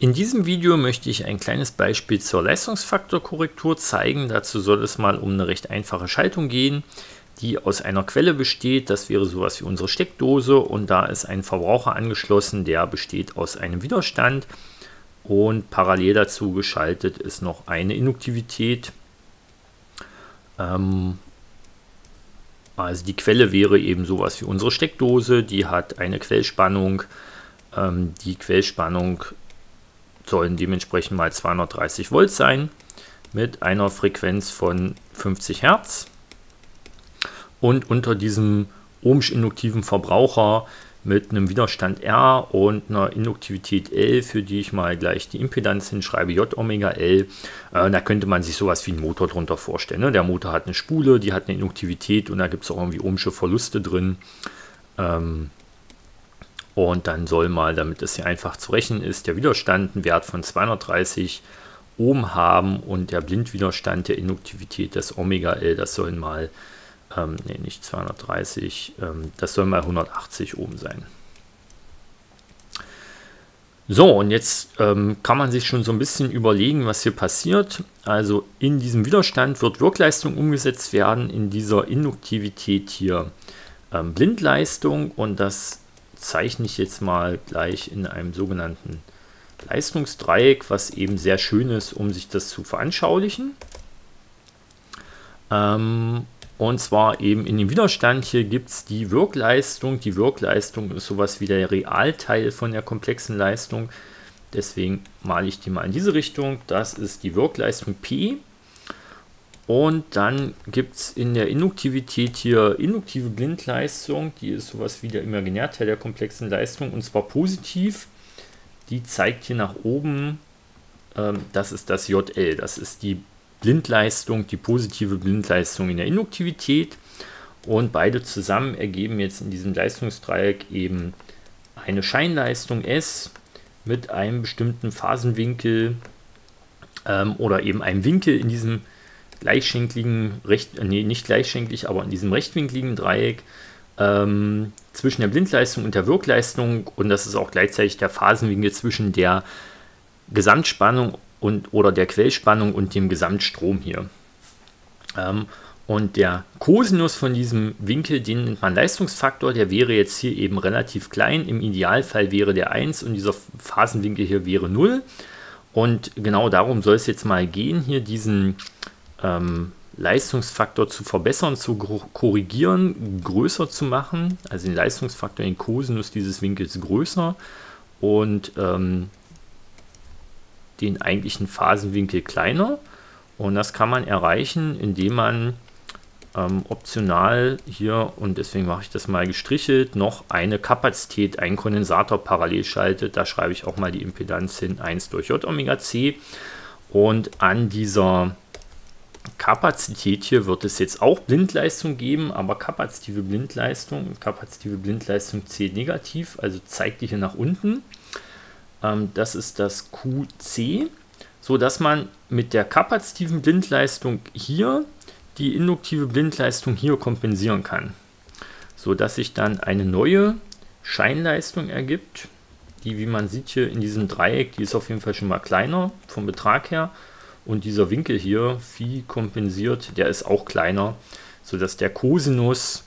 In diesem Video möchte ich ein kleines Beispiel zur Leistungsfaktorkorrektur zeigen. Dazu soll es mal um eine recht einfache Schaltung gehen, die aus einer Quelle besteht. Das wäre sowas wie unsere Steckdose und da ist ein Verbraucher angeschlossen, der besteht aus einem Widerstand und parallel dazu geschaltet ist noch eine Induktivität. Ähm, also die Quelle wäre eben sowas wie unsere Steckdose, die hat eine Quellspannung. Ähm, die Quellspannung sollen dementsprechend mal 230 Volt sein mit einer Frequenz von 50 Hertz. Und unter diesem ohmisch induktiven Verbraucher mit einem Widerstand R und einer Induktivität L, für die ich mal gleich die Impedanz hinschreibe, J Omega L. Äh, da könnte man sich sowas wie einen Motor drunter vorstellen. Ne? Der Motor hat eine Spule, die hat eine Induktivität und da gibt es auch irgendwie ohmsche Verluste drin. Ähm, und dann soll mal, damit es hier einfach zu rechnen ist, der Widerstand einen Wert von 230 Ohm haben und der Blindwiderstand der Induktivität, das Omega L, das soll mal, ähm, nee, nicht 230, ähm, das soll mal 180 Ohm sein. So, und jetzt ähm, kann man sich schon so ein bisschen überlegen, was hier passiert. Also in diesem Widerstand wird Wirkleistung umgesetzt werden, in dieser Induktivität hier ähm, Blindleistung und das zeichne ich jetzt mal gleich in einem sogenannten Leistungsdreieck, was eben sehr schön ist, um sich das zu veranschaulichen. Ähm, und zwar eben in dem Widerstand hier gibt es die Wirkleistung. Die Wirkleistung ist sowas wie der Realteil von der komplexen Leistung. Deswegen male ich die mal in diese Richtung. Das ist die Wirkleistung P. Und dann gibt es in der Induktivität hier induktive Blindleistung, die ist sowas wie der Imaginärteil der komplexen Leistung und zwar positiv. Die zeigt hier nach oben, ähm, das ist das JL, das ist die Blindleistung, die positive Blindleistung in der Induktivität. Und beide zusammen ergeben jetzt in diesem Leistungsdreieck eben eine Scheinleistung S mit einem bestimmten Phasenwinkel ähm, oder eben einem Winkel in diesem gleichschenkligen, recht, äh, nee, nicht gleichschenklig, aber in diesem rechtwinkligen Dreieck ähm, zwischen der Blindleistung und der Wirkleistung und das ist auch gleichzeitig der Phasenwinkel zwischen der Gesamtspannung und, oder der Quellspannung und dem Gesamtstrom hier. Ähm, und der Kosinus von diesem Winkel, den nennt man Leistungsfaktor, der wäre jetzt hier eben relativ klein. Im Idealfall wäre der 1 und dieser Phasenwinkel hier wäre 0. Und genau darum soll es jetzt mal gehen, hier diesen ähm, Leistungsfaktor zu verbessern, zu korrigieren, größer zu machen, also den Leistungsfaktor, den Kosinus dieses Winkels größer und ähm, den eigentlichen Phasenwinkel kleiner. Und das kann man erreichen, indem man ähm, optional hier, und deswegen mache ich das mal gestrichelt, noch eine Kapazität, einen Kondensator parallel schaltet. Da schreibe ich auch mal die Impedanz hin, 1 durch J Omega C. Und an dieser Kapazität hier wird es jetzt auch Blindleistung geben, aber kapazitive Blindleistung, kapazitive Blindleistung C negativ, also zeigt die hier nach unten. Ähm, das ist das QC, so dass man mit der kapazitiven Blindleistung hier die induktive Blindleistung hier kompensieren kann, so dass sich dann eine neue Scheinleistung ergibt, die wie man sieht hier in diesem Dreieck, die ist auf jeden Fall schon mal kleiner vom Betrag her und dieser Winkel hier, Phi kompensiert, der ist auch kleiner, sodass der Cosinus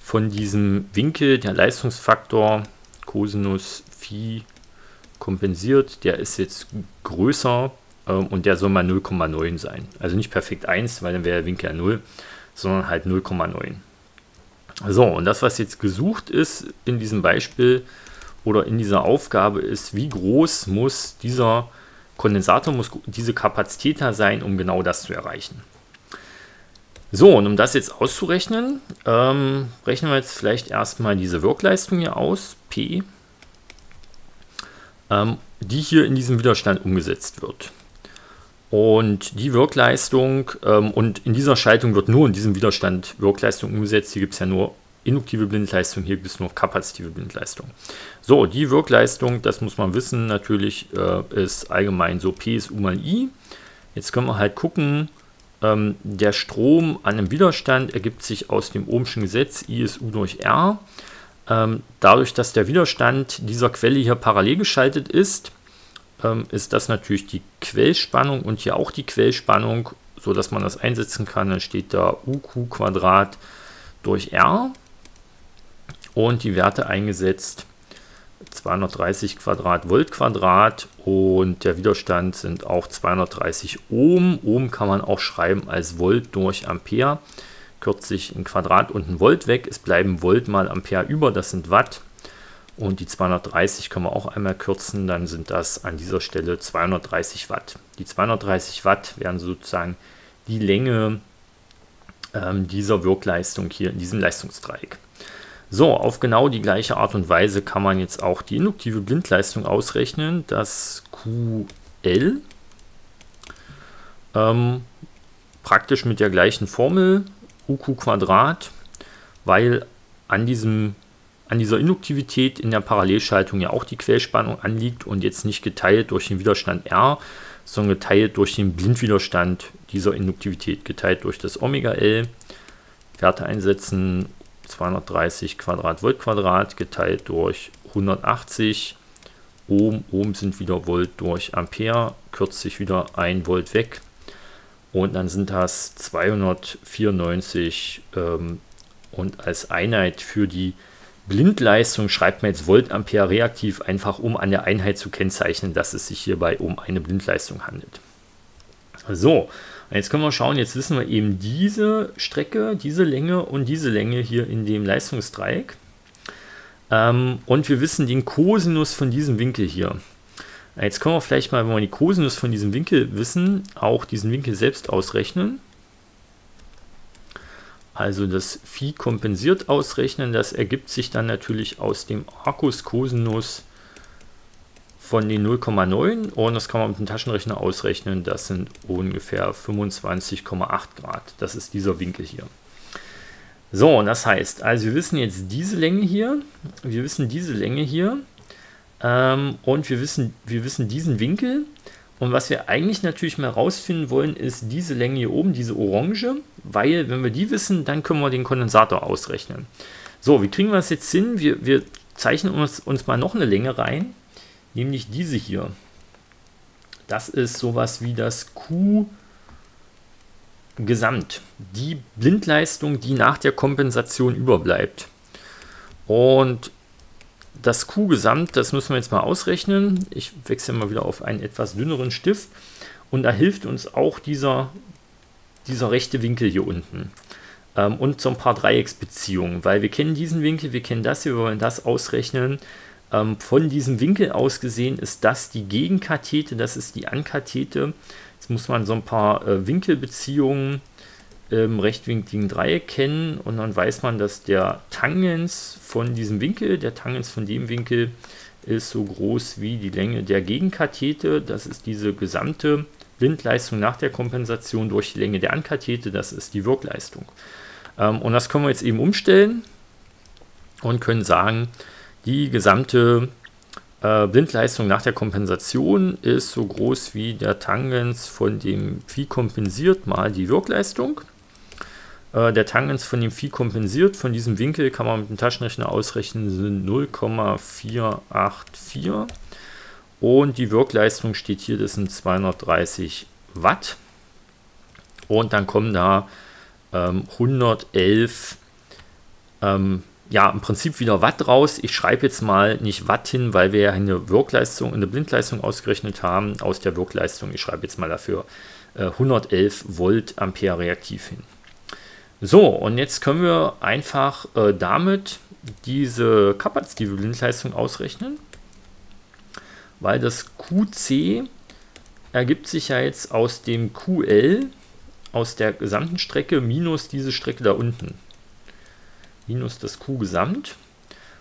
von diesem Winkel, der Leistungsfaktor Cosinus Phi kompensiert, der ist jetzt größer ähm, und der soll mal 0,9 sein. Also nicht perfekt 1, weil dann wäre der Winkel ja 0, sondern halt 0,9. So, und das, was jetzt gesucht ist in diesem Beispiel oder in dieser Aufgabe ist, wie groß muss dieser Kondensator muss diese Kapazität da sein, um genau das zu erreichen. So, und um das jetzt auszurechnen, ähm, rechnen wir jetzt vielleicht erstmal diese Wirkleistung hier aus, P, ähm, die hier in diesem Widerstand umgesetzt wird. Und die Wirkleistung, ähm, und in dieser Schaltung wird nur in diesem Widerstand Wirkleistung umgesetzt, hier gibt es ja nur induktive Blindleistung, hier gibt es nur kapazitive Blindleistung. So, die Wirkleistung, das muss man wissen, natürlich äh, ist allgemein so P ist U mal I. Jetzt können wir halt gucken, ähm, der Strom an einem Widerstand ergibt sich aus dem Ohmschen Gesetz, I ist U durch R. Ähm, dadurch, dass der Widerstand dieser Quelle hier parallel geschaltet ist, ähm, ist das natürlich die Quellspannung und hier auch die Quellspannung, so dass man das einsetzen kann. Dann steht da UQ Quadrat durch R und die Werte eingesetzt 230 Quadratvolt Quadrat und der Widerstand sind auch 230 Ohm. Ohm kann man auch schreiben als Volt durch Ampere. Kürzt sich ein Quadrat und ein Volt weg. Es bleiben Volt mal Ampere über, das sind Watt. Und die 230 können wir auch einmal kürzen, dann sind das an dieser Stelle 230 Watt. Die 230 Watt wären sozusagen die Länge ähm, dieser Wirkleistung hier in diesem Leistungsdreieck. So, auf genau die gleiche Art und Weise kann man jetzt auch die induktive Blindleistung ausrechnen. Das QL ähm, praktisch mit der gleichen Formel UQ Quadrat, weil an, diesem, an dieser Induktivität in der Parallelschaltung ja auch die Quellspannung anliegt und jetzt nicht geteilt durch den Widerstand R, sondern geteilt durch den Blindwiderstand dieser Induktivität, geteilt durch das Omega L. Werte einsetzen 230 Quadratvolt Quadrat geteilt durch 180 Ohm. Ohm sind wieder Volt durch Ampere, kürzt sich wieder 1 Volt weg. Und dann sind das 294 ähm, und als Einheit für die Blindleistung schreibt man jetzt Volt Ampere reaktiv, einfach um an der Einheit zu kennzeichnen, dass es sich hierbei um eine Blindleistung handelt. So, Jetzt können wir schauen, jetzt wissen wir eben diese Strecke, diese Länge und diese Länge hier in dem Leistungsdreieck. Ähm, und wir wissen den Kosinus von diesem Winkel hier. Jetzt können wir vielleicht mal, wenn wir die Kosinus von diesem Winkel wissen, auch diesen Winkel selbst ausrechnen. Also das Phi kompensiert ausrechnen, das ergibt sich dann natürlich aus dem Arcus Cosinus von den 0,9 und das kann man mit dem Taschenrechner ausrechnen. Das sind ungefähr 25,8 Grad. Das ist dieser Winkel hier. So, und das heißt, also wir wissen jetzt diese Länge hier, wir wissen diese Länge hier ähm, und wir wissen, wir wissen diesen Winkel. Und was wir eigentlich natürlich mal rausfinden wollen, ist diese Länge hier oben, diese Orange, weil wenn wir die wissen, dann können wir den Kondensator ausrechnen. So, wie kriegen wir das jetzt hin? Wir, wir zeichnen uns, uns mal noch eine Länge rein nämlich diese hier. Das ist sowas wie das Q Gesamt, die Blindleistung, die nach der Kompensation überbleibt. Und das Q-Gesamt, das müssen wir jetzt mal ausrechnen. Ich wechsle mal wieder auf einen etwas dünneren Stift. Und da hilft uns auch dieser, dieser rechte Winkel hier unten. Ähm, und so ein paar Dreiecksbeziehungen, weil wir kennen diesen Winkel, wir kennen das hier, wir wollen das ausrechnen. Ähm, von diesem Winkel aus gesehen ist das die Gegenkathete, das ist die Ankathete. Jetzt muss man so ein paar äh, Winkelbeziehungen im rechtwinkligen Dreieck kennen und dann weiß man, dass der Tangens von diesem Winkel, der Tangens von dem Winkel ist so groß wie die Länge der Gegenkathete. Das ist diese gesamte Blindleistung nach der Kompensation durch die Länge der Ankathete, das ist die Wirkleistung. Ähm, und das können wir jetzt eben umstellen und können sagen, die gesamte äh, Blindleistung nach der Kompensation ist so groß wie der Tangens von dem Phi kompensiert mal die Wirkleistung. Äh, der Tangens von dem Phi kompensiert von diesem Winkel kann man mit dem Taschenrechner ausrechnen, sind 0,484. Und die Wirkleistung steht hier, das sind 230 Watt. Und dann kommen da ähm, 111 ähm, ja, im Prinzip wieder Watt raus. Ich schreibe jetzt mal nicht Watt hin, weil wir ja eine Wirkleistung, eine Blindleistung ausgerechnet haben aus der Wirkleistung. Ich schreibe jetzt mal dafür äh, 111 Volt Ampere reaktiv hin. So, und jetzt können wir einfach äh, damit diese kapazitive Blindleistung ausrechnen, weil das QC ergibt sich ja jetzt aus dem QL, aus der gesamten Strecke minus diese Strecke da unten minus das Q gesamt.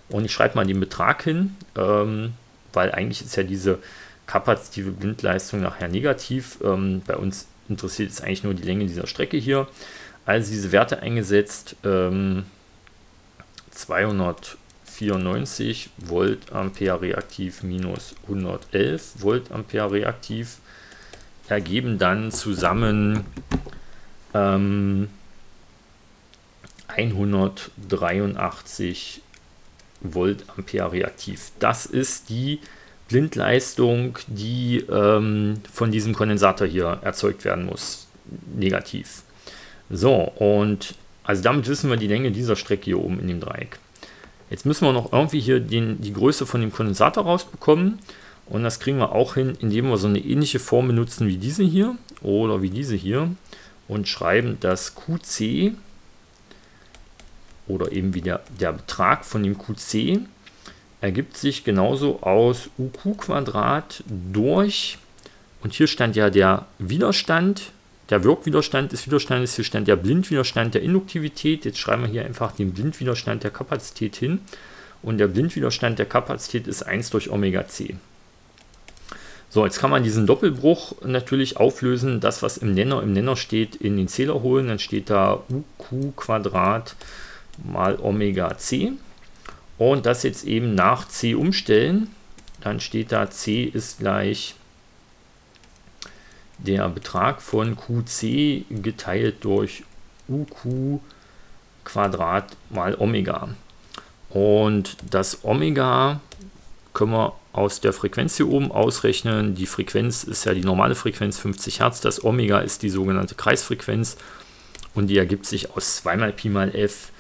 Und ich schreibe mal den Betrag hin, ähm, weil eigentlich ist ja diese kapazitive Blindleistung nachher negativ. Ähm, bei uns interessiert es eigentlich nur die Länge dieser Strecke hier. Also diese Werte eingesetzt, ähm, 294 Volt Ampere reaktiv minus 111 Volt Ampere reaktiv ergeben dann zusammen ähm, 183 Volt Ampere reaktiv. Das ist die Blindleistung, die ähm, von diesem Kondensator hier erzeugt werden muss, negativ. So, und also damit wissen wir die Länge dieser Strecke hier oben in dem Dreieck. Jetzt müssen wir noch irgendwie hier den, die Größe von dem Kondensator rausbekommen. Und das kriegen wir auch hin, indem wir so eine ähnliche Form benutzen wie diese hier oder wie diese hier und schreiben das QC oder eben wie der, der Betrag von dem QC ergibt sich genauso aus UQ Quadrat durch, und hier stand ja der Widerstand, der Wirkwiderstand des Widerstandes, hier stand der Blindwiderstand der Induktivität, jetzt schreiben wir hier einfach den Blindwiderstand der Kapazität hin, und der Blindwiderstand der Kapazität ist 1 durch Omega C. So, jetzt kann man diesen Doppelbruch natürlich auflösen, das was im Nenner im Nenner steht, in den Zähler holen, dann steht da UQ Quadrat mal Omega C und das jetzt eben nach C umstellen, dann steht da C ist gleich der Betrag von QC geteilt durch UQ Quadrat mal Omega. Und das Omega können wir aus der Frequenz hier oben ausrechnen. Die Frequenz ist ja die normale Frequenz 50 Hertz. Das Omega ist die sogenannte Kreisfrequenz und die ergibt sich aus 2 mal Pi mal f.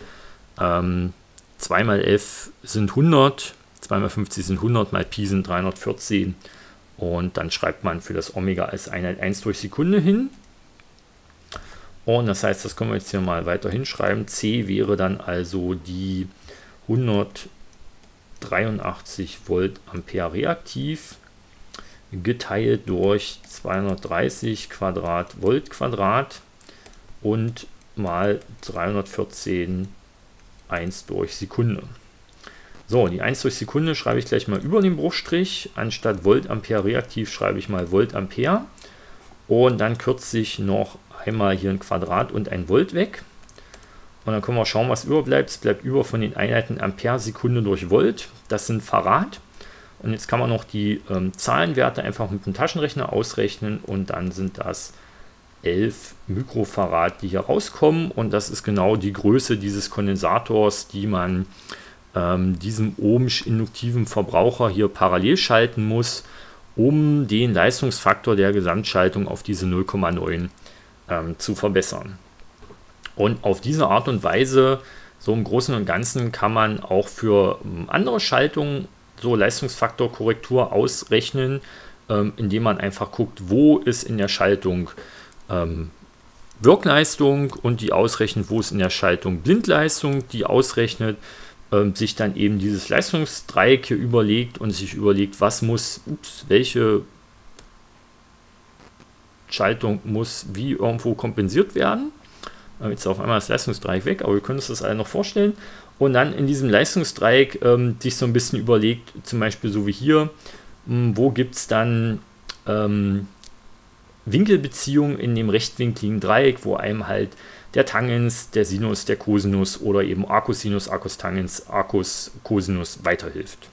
Ähm, 2 mal f sind 100, 2 mal 50 sind 100, mal Pi sind 314 und dann schreibt man für das Omega als Einheit 1 durch Sekunde hin. Und das heißt, das können wir jetzt hier mal weiter hinschreiben. C wäre dann also die 183 Volt Ampere reaktiv geteilt durch 230 Quadrat Volt Quadrat und mal 314 1 durch Sekunde. So, die 1 durch Sekunde schreibe ich gleich mal über den Bruchstrich. Anstatt Volt Ampere reaktiv schreibe ich mal Volt Ampere. Und dann kürze ich noch einmal hier ein Quadrat und ein Volt weg. Und dann können wir schauen, was überbleibt. Es bleibt über von den Einheiten Ampere Sekunde durch Volt. Das sind Farad. Und jetzt kann man noch die ähm, Zahlenwerte einfach mit dem Taschenrechner ausrechnen und dann sind das 11 Mikrofarad, die hier rauskommen. Und das ist genau die Größe dieses Kondensators, die man ähm, diesem ohmisch induktiven Verbraucher hier parallel schalten muss, um den Leistungsfaktor der Gesamtschaltung auf diese 0,9 ähm, zu verbessern. Und auf diese Art und Weise, so im Großen und Ganzen, kann man auch für ähm, andere Schaltungen so Leistungsfaktorkorrektur ausrechnen, ähm, indem man einfach guckt, wo ist in der Schaltung ähm, Wirkleistung und die ausrechnet, wo es in der Schaltung Blindleistung, die ausrechnet, ähm, sich dann eben dieses Leistungsdreieck hier überlegt und sich überlegt, was muss, ups, welche Schaltung muss wie irgendwo kompensiert werden. Jetzt ist auf einmal das Leistungsdreieck weg, aber wir können uns das alle noch vorstellen. Und dann in diesem Leistungsdreieck ähm, sich so ein bisschen überlegt, zum Beispiel so wie hier, mh, hm, wo gibt es dann ähm, Winkelbeziehung in dem rechtwinkligen Dreieck, wo einem halt der Tangens, der Sinus, der Cosinus oder eben Arcosinus, Arcus Tangens, Arcus Cosinus weiterhilft.